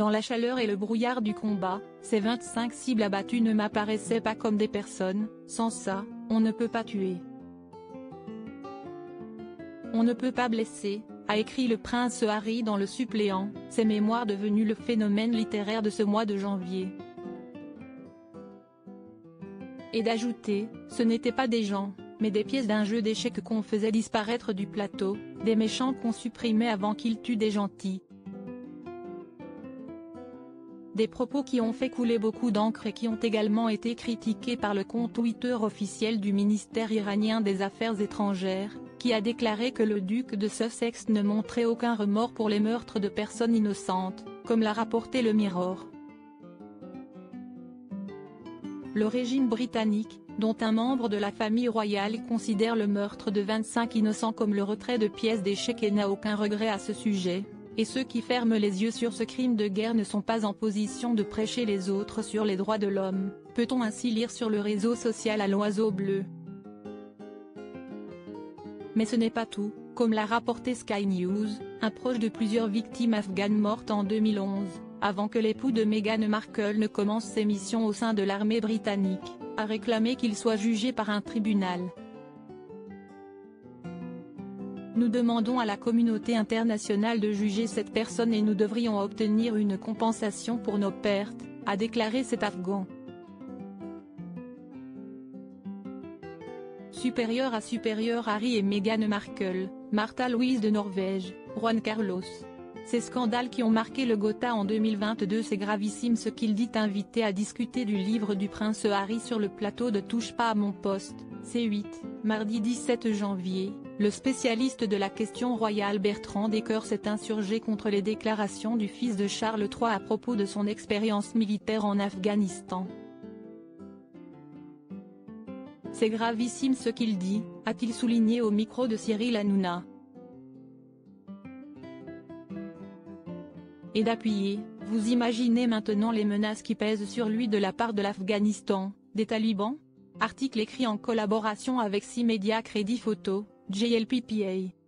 Dans la chaleur et le brouillard du combat, ces 25 cibles abattues ne m'apparaissaient pas comme des personnes, sans ça, on ne peut pas tuer. On ne peut pas blesser, a écrit le prince Harry dans le suppléant, ses mémoires devenues le phénomène littéraire de ce mois de janvier. Et d'ajouter, ce n'étaient pas des gens, mais des pièces d'un jeu d'échecs qu'on faisait disparaître du plateau, des méchants qu'on supprimait avant qu'ils tuent des gentils. Des propos qui ont fait couler beaucoup d'encre et qui ont également été critiqués par le compte Twitter officiel du ministère iranien des Affaires étrangères, qui a déclaré que le duc de Sussex ne montrait aucun remords pour les meurtres de personnes innocentes, comme l'a rapporté le Mirror. Le régime britannique, dont un membre de la famille royale considère le meurtre de 25 innocents comme le retrait de pièces d'échecs et n'a aucun regret à ce sujet, et ceux qui ferment les yeux sur ce crime de guerre ne sont pas en position de prêcher les autres sur les droits de l'homme, peut-on ainsi lire sur le réseau social à l'oiseau bleu? Mais ce n'est pas tout, comme l'a rapporté Sky News, un proche de plusieurs victimes afghanes mortes en 2011, avant que l'époux de Meghan Markle ne commence ses missions au sein de l'armée britannique, a réclamé qu'il soit jugé par un tribunal. Nous demandons à la communauté internationale de juger cette personne et nous devrions obtenir une compensation pour nos pertes, a déclaré cet Afghan. Supérieur à supérieur Harry et Meghan Markle, Martha Louise de Norvège, Juan Carlos. Ces scandales qui ont marqué le Gotha en 2022 c'est gravissime ce qu'il dit invité à discuter du livre du prince Harry sur le plateau de Touche pas à mon poste, C8, mardi 17 janvier, le spécialiste de la question royale Bertrand Decker s'est insurgé contre les déclarations du fils de Charles III à propos de son expérience militaire en Afghanistan. C'est gravissime ce qu'il dit, a-t-il souligné au micro de Cyril Hanouna. Et d'appuyer, vous imaginez maintenant les menaces qui pèsent sur lui de la part de l'Afghanistan, des talibans? Article écrit en collaboration avec 6 médias Crédit Photo, JLPPA.